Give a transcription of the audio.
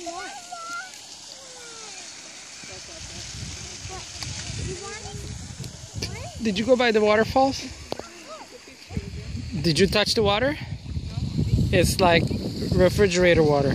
it? Did you go by the waterfalls? Did you touch the water? It's like refrigerator water.